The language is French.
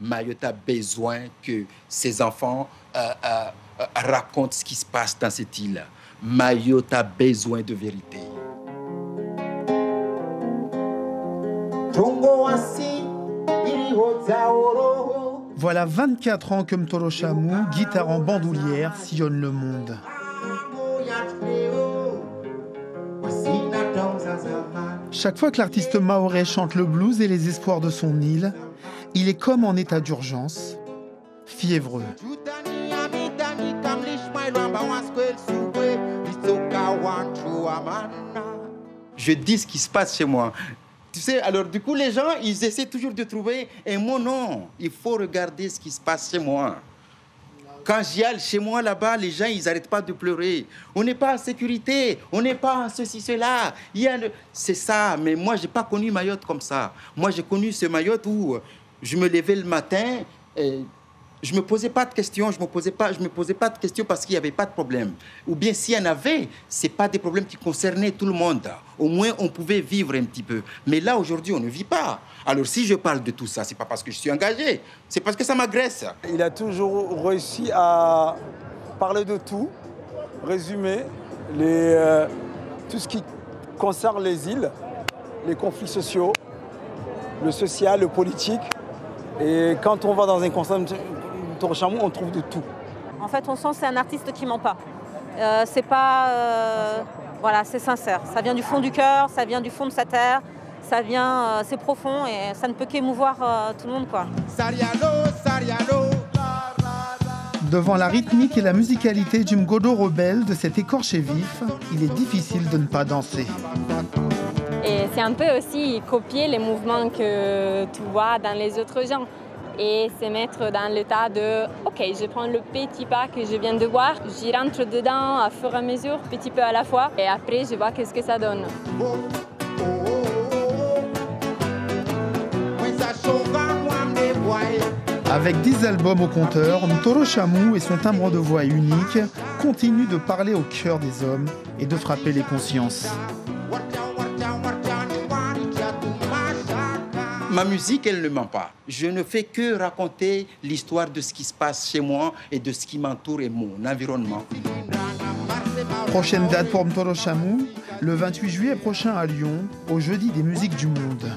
Mayotte a besoin que ses enfants euh, euh, racontent ce qui se passe dans cette île. Mayotte a besoin de vérité. Voilà 24 ans que Mtoro Chamou, guitare en bandoulière, sillonne le monde. Chaque fois que l'artiste maoré chante le blues et les espoirs de son île, il est comme en état d'urgence, fiévreux. Je dis ce qui se passe chez moi. Tu sais, alors du coup, les gens, ils essaient toujours de trouver un mot. Non, il faut regarder ce qui se passe chez moi. Quand j'y allais chez moi là-bas, les gens, ils n'arrêtent pas de pleurer. On n'est pas en sécurité, on n'est pas en ceci, cela. A C'est ça, mais moi, je n'ai pas connu Mayotte comme ça. Moi, j'ai connu ce Mayotte où je me levais le matin. Et je me posais pas de questions, je me posais pas, je me posais pas de questions parce qu'il n'y avait pas de problème. Ou bien s'il y en avait, c'est pas des problèmes qui concernaient tout le monde. Au moins, on pouvait vivre un petit peu. Mais là, aujourd'hui, on ne vit pas. Alors, si je parle de tout ça, c'est pas parce que je suis engagé, c'est parce que ça m'agresse. Il a toujours réussi à parler de tout, résumer euh, tout ce qui concerne les îles, les conflits sociaux, le social, le politique. Et quand on va dans un concert on trouve de tout. En fait, on sent que c'est un artiste qui ment pas. Euh, c'est pas. Euh, voilà, c'est sincère. Ça vient du fond du cœur, ça vient du fond de sa terre, ça vient. Euh, c'est profond et ça ne peut qu'émouvoir tout le monde, quoi. Devant la rythmique et la musicalité du mgodo rebelle de cet écorché vif, il est difficile de ne pas danser. Et c'est un peu aussi copier les mouvements que tu vois dans les autres gens et se mettre dans l'état de OK, je prends le petit pas que je viens de voir, j'y rentre dedans à fur et à mesure, petit peu à la fois, et après je vois qu'est-ce que ça donne. Avec 10 albums au compteur, Ntoro Chamou et son timbre de voix unique continuent de parler au cœur des hommes et de frapper les consciences. Ma musique, elle ne ment pas. Je ne fais que raconter l'histoire de ce qui se passe chez moi et de ce qui m'entoure et mon environnement. Prochaine date pour Mtoro Chamou, le 28 juillet prochain à Lyon, au Jeudi des musiques du monde.